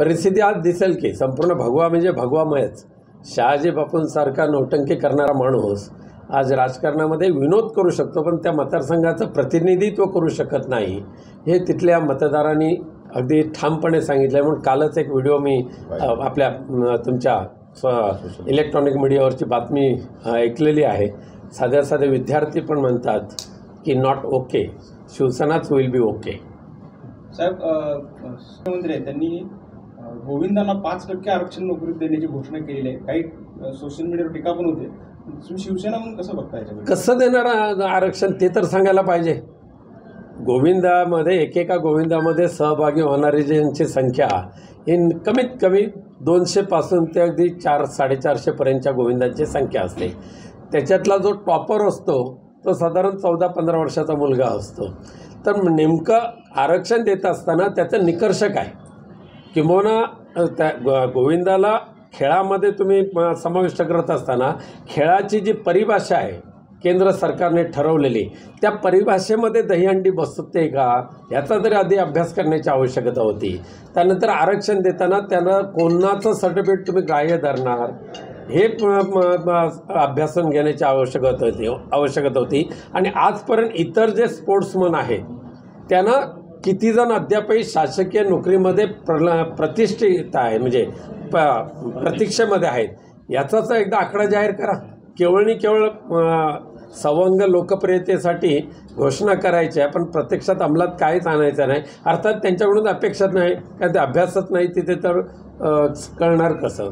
परिस्थिती आज दिसेल की संपूर्ण भगवा म्हणजे भगवामयच. शहाजी बापूंसारखा नौटंकी करणारा माणूस आज राजकारणामध्ये विनोद करू शकतो पण त्या मतदारसंघाचं प्रतिनिधित्व करू शकत नाही. हे तिथल्या मतदारांनी अगदी ठामपणे सांगितलं आहे म्हणून कालच एक व्हिडिओ मी आपल्या तुमच्या स्व इलेक्ट्रॉनिक मीडियावरची बातमी ऐकलेली आहे. साध्या साधे विद्यार्थी पण म्हणतात की नॉट ओके शिवसेनाच विल बी ओके साहेब मुख्यमंत्री त्यांनी गोविंदांना पाच टक्के आरक्षण नोकरीत देण्याची घोषणा केलेली आहे. काही सोशल मीडियावर टीका पण होते. तुम्ही शिवसेना म्हणून कसं बघताय कसं देणार आरक्षण ते तर सांगायला पाहिजे. गोविंदामध्ये एकेका गोविंदामध्ये सहभागी होणारी ज्यांची संख्या ही कमीत कमी दोनशेपासून ते अगदी चार साडेचारशेपर्यंतच्या गोविंदांची संख्या असते. त्याच्यातला जो टॉपर असतो तो साधारण चौदा पंधरा वर्षाचा मुलगा असतो. तर नेमकं आरक्षण देत असताना त्याचं निकर्ष काय? किंबहुना त्या गोविंदाला खेळामध्ये तुम्ही म, समाविष्ट करत असताना खेळाची जी परिभाषा आहे केंद्र सरकारने ठरवलेली त्या परिभाषेमध्ये दहीहंडी बसते का? याचा तरी आधी अभ्यास करण्याची आवश्यकता होती. त्यानंतर आरक्षण देताना त्यांना कोणाचं सर्टिफिकेट तुम्ही ग्राह्य धरणार? हे म- अभ्यासून घेण्याची आवश्यकता होती आवश्यकता होती. आणि आजपर्यंत इतर जे स्पोर्ट्समन आहेत त्यांना किती जण अद्यापही शासकीय नोकरीमध्ये प्र प्रतिष्ठित आहे म्हणजे प प्रतीक्षेमध्ये आहेत. याचाच एकदा आकडा जाहीर करा. केवळ केवळ सवंग लोकप्रियतेसाठी घोषणा करायची आहे पण प्रत्यक्षात अंमलात काहीच आणायचं नाही. अर्थात त्यांच्याकडून अपेक्षा नाही कारण ते अभ्यासच नाही तिथे तर कळणार कसं?